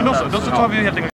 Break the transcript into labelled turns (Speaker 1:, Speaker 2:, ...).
Speaker 1: men då så, då så tar vi helt enkelt